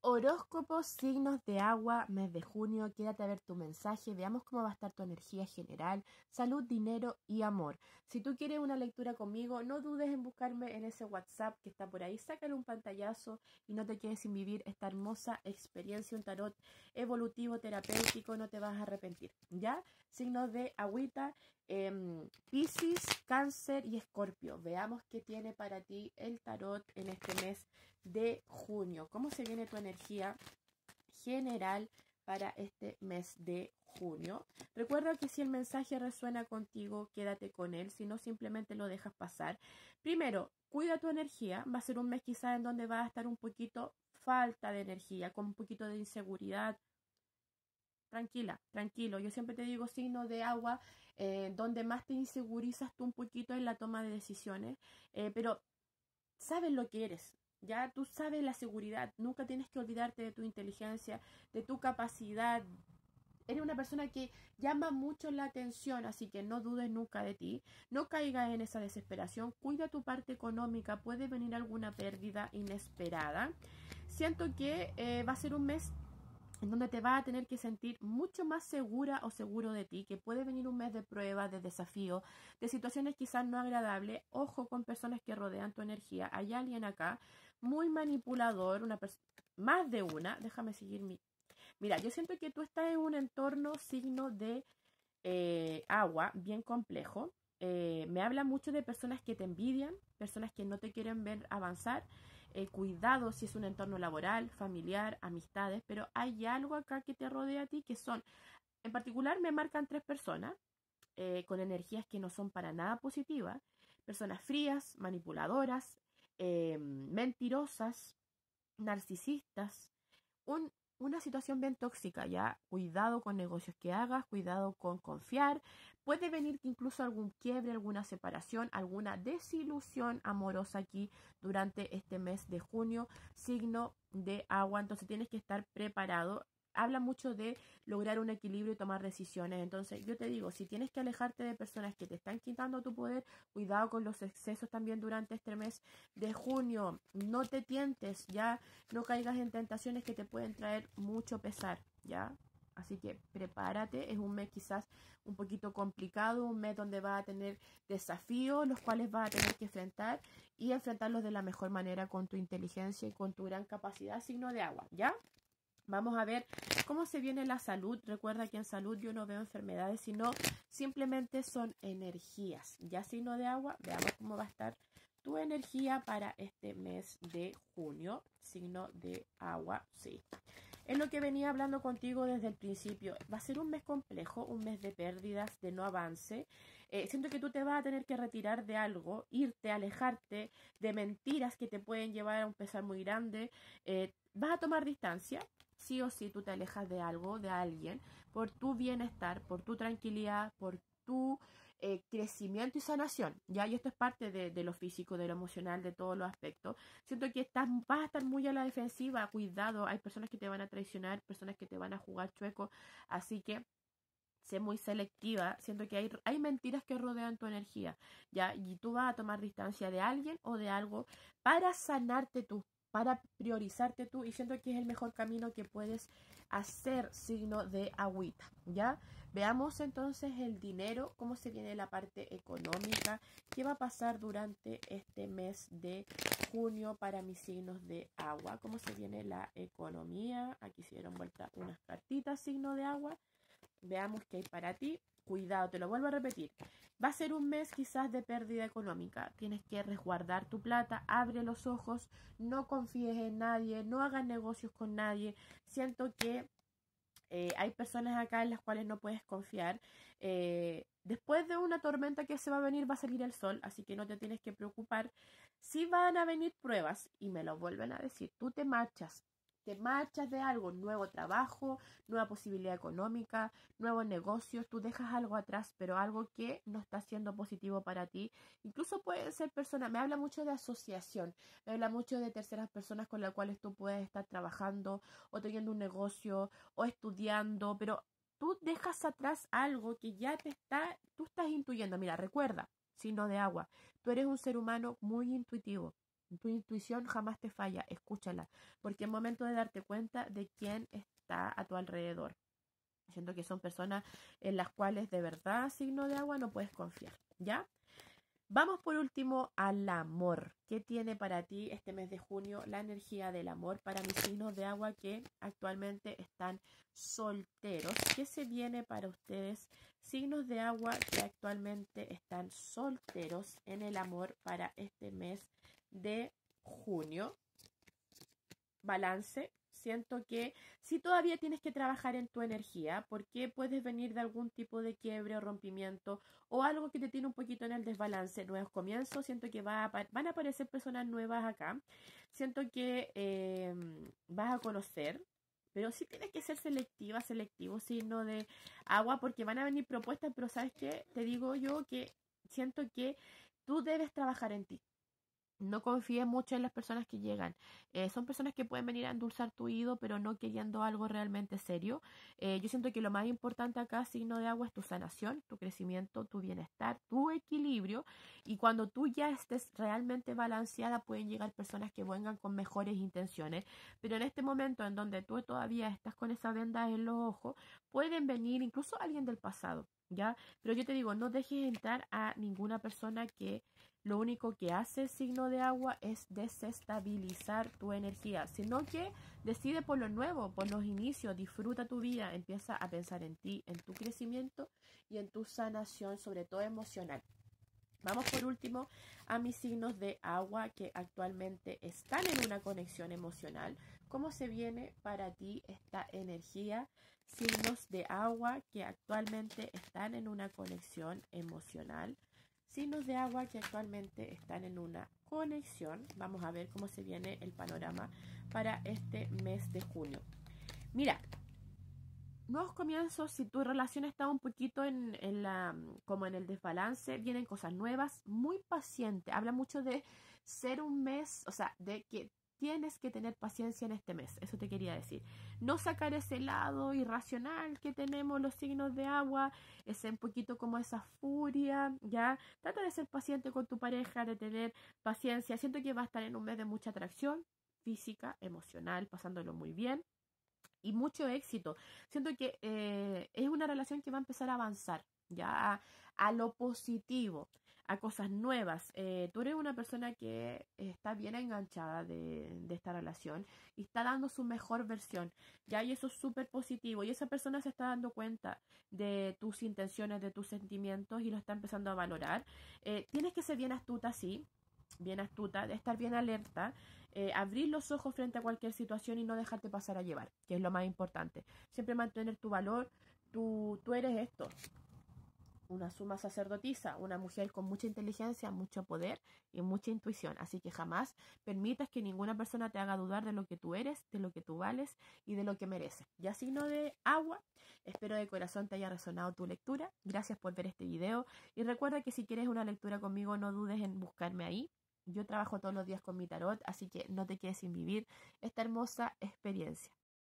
Horóscopos, signos de agua, mes de junio, quédate a ver tu mensaje, veamos cómo va a estar tu energía general, salud, dinero y amor. Si tú quieres una lectura conmigo, no dudes en buscarme en ese WhatsApp que está por ahí, sácale un pantallazo y no te quedes sin vivir esta hermosa experiencia, un tarot evolutivo, terapéutico, no te vas a arrepentir. ¿Ya? Signos de agüita, eh, Cáncer y Escorpio. Veamos qué tiene para ti el tarot en este mes de junio. ¿Cómo se viene tu energía general para este mes de junio? Recuerda que si el mensaje resuena contigo, quédate con él, si no simplemente lo dejas pasar. Primero, cuida tu energía. Va a ser un mes quizás en donde va a estar un poquito falta de energía, con un poquito de inseguridad, tranquila, tranquilo. Yo siempre te digo signo de agua, eh, donde más te insegurizas tú un poquito en la toma de decisiones, eh, pero sabes lo que eres. Ya tú sabes la seguridad, nunca tienes que olvidarte de tu inteligencia, de tu capacidad. Eres una persona que llama mucho la atención, así que no dudes nunca de ti, no caigas en esa desesperación, cuida tu parte económica, puede venir alguna pérdida inesperada. Siento que eh, va a ser un mes en donde te vas a tener que sentir mucho más segura o seguro de ti, que puede venir un mes de pruebas, de desafío, de situaciones quizás no agradables. Ojo con personas que rodean tu energía. Hay alguien acá muy manipulador, una más de una. Déjame seguir mi. Mira, yo siento que tú estás en un entorno signo de eh, agua bien complejo. Eh, me habla mucho de personas que te envidian, personas que no te quieren ver avanzar eh, cuidado si es un entorno laboral, familiar, amistades, pero hay algo acá que te rodea a ti que son, en particular me marcan tres personas eh, con energías que no son para nada positivas, personas frías, manipuladoras, eh, mentirosas, narcisistas, un, una situación bien tóxica, ya. Cuidado con negocios que hagas, cuidado con confiar, puede venir incluso algún quiebre, alguna separación, alguna desilusión amorosa aquí durante este mes de junio, signo de agua, entonces tienes que estar preparado habla mucho de lograr un equilibrio y tomar decisiones. Entonces, yo te digo, si tienes que alejarte de personas que te están quitando tu poder, cuidado con los excesos también durante este mes de junio. No te tientes, ya no caigas en tentaciones que te pueden traer mucho pesar, ¿ya? Así que prepárate, es un mes quizás un poquito complicado, un mes donde vas a tener desafíos, los cuales vas a tener que enfrentar y enfrentarlos de la mejor manera con tu inteligencia y con tu gran capacidad, signo de agua, ¿ya? Vamos a ver cómo se viene la salud. Recuerda que en salud yo no veo enfermedades, sino simplemente son energías. Ya signo de agua, veamos cómo va a estar tu energía para este mes de junio. Signo de agua, sí. Es lo que venía hablando contigo desde el principio. Va a ser un mes complejo, un mes de pérdidas, de no avance. Eh, siento que tú te vas a tener que retirar de algo, irte, alejarte de mentiras que te pueden llevar a un pesar muy grande. Eh, vas a tomar distancia, sí o sí tú te alejas de algo, de alguien, por tu bienestar, por tu tranquilidad, por tu eh, crecimiento y sanación. Ya, y esto es parte de, lo físico, de lo emocional, de todos los aspectos. Siento que estás, vas a estar muy a la defensiva, cuidado, hay personas que te van a traicionar, personas que te van a jugar chueco, así que sé muy selectiva, siento que hay, hay mentiras que rodean tu energía, ya, y tú vas a tomar distancia de alguien o de algo para sanarte tú, para priorizarte tú y siento que es el mejor camino que puedes hacer signo de agüita, ¿ya? Veamos entonces el dinero, cómo se viene la parte económica, qué va a pasar durante este mes de junio para mis signos de agua, cómo se viene la economía, aquí se dieron vuelta unas cartitas signo de agua, veamos qué hay para ti, cuidado, te lo vuelvo a repetir. Va a ser un mes quizás de pérdida económica. Tienes que resguardar tu plata, abre los ojos, no confíes en nadie, no hagas negocios con nadie. Siento que eh, hay personas acá en las cuales no puedes confiar. Eh, después de una tormenta que se va a venir, va a salir el sol, así que no te tienes que preocupar. Si van a venir pruebas, y me lo vuelven a decir, tú te marchas, te marchas de algo, nuevo trabajo, nueva posibilidad económica, nuevos negocios, tú dejas algo atrás, pero algo que no está siendo positivo para ti. Incluso pueden ser personas, me habla mucho de asociación, me habla mucho de terceras personas con las cuales tú puedes estar trabajando o teniendo un negocio o estudiando, pero tú dejas atrás algo que ya te está, tú estás intuyendo. Mira, recuerda, signo de agua, tú eres un ser humano muy intuitivo Tu intuición jamás te falla, escúchala, porque es momento de darte cuenta de quién está a tu alrededor. Siento que son personas en las cuales de verdad, signo de agua, no puedes confiar, ¿ya? Vamos por último al amor. ¿Qué tiene para ti este mes de junio la energía del amor para mis signos de agua que actualmente están solteros? ¿Qué se viene para ustedes, signos de agua que actualmente están solteros en el amor para este mes de junio? Balance, siento que si todavía tienes que trabajar en tu energía, porque puedes venir de algún tipo de quiebre o rompimiento o algo que te tiene un poquito en el desbalance, nuevos comienzos, siento que va van a aparecer personas nuevas acá, siento que em, vas a conocer, pero sí tienes que ser selectiva, selectivo, signo de agua, porque van a venir propuestas, pero sabes qué, te digo yo que siento que tú debes trabajar en ti no confíes mucho en las personas que llegan. Eh, son personas que pueden venir a endulzar tu oído, pero no queriendo algo realmente serio. Eh, yo siento que lo más importante acá, signo de agua, es tu sanación, tu crecimiento, tu bienestar, tu equilibrio. Y cuando tú ya estés realmente balanceada, pueden llegar personas que vengan con mejores intenciones. Pero en este momento en donde tú todavía estás con esa venda en los ojos, pueden venir incluso alguien del pasado. ¿Ya? Pero yo te digo, no dejes entrar a ninguna persona que lo único que hace el signo de agua es desestabilizar tu energía, sino que decide por lo nuevo, por los inicios, disfruta tu vida, empieza a pensar en ti, en tu crecimiento y en tu sanación, sobre todo emocional. Vamos por último a mis signos de agua que actualmente están en una conexión emocional. ¿Cómo se viene para ti esta energía? Signos de agua que actualmente están en una conexión emocional signos de agua que actualmente están en una conexión. Vamos a ver cómo se viene el panorama para este mes de junio. Mira, nuevos comienzos, si tu relación está un poquito en, la, como en el desbalance, vienen cosas nuevas, muy paciente. Habla mucho de ser un mes, o sea, de que tienes que tener paciencia en este mes, eso te quería decir. No sacar ese lado irracional que tenemos los signos de agua, ese un poquito como esa furia, ¿ya? Trata de ser paciente con tu pareja, de tener paciencia. Siento que va a estar en un mes de mucha atracción física, emocional, pasándolo muy bien y mucho éxito. Siento que eh, es una relación que va a empezar a avanzar, ya a lo positivo a cosas nuevas. Eh, tú eres una persona que está bien enganchada de, esta relación y está dando su mejor versión. Ya, eso es súper positivo. Y esa persona se está dando cuenta de tus intenciones, de tus sentimientos y lo está empezando a valorar. Eh, tienes que ser bien astuta, sí, bien astuta, de estar bien alerta. Eh, abrir los ojos frente a cualquier situación y no dejarte pasar a llevar, que es lo más importante. Siempre mantener tu valor, tú, tú eres esto, una suma sacerdotisa, una mujer con mucha inteligencia, mucho poder y mucha intuición. Así que jamás permitas que ninguna persona te haga dudar de lo que tú eres, de lo que tú vales y de lo que mereces. Ya signo de agua, espero de corazón te haya resonado tu lectura. Gracias por ver este video y recuerda que si quieres una lectura conmigo no dudes en buscarme ahí. Yo trabajo todos los días con mi tarot, así que no te quedes sin vivir esta hermosa experiencia.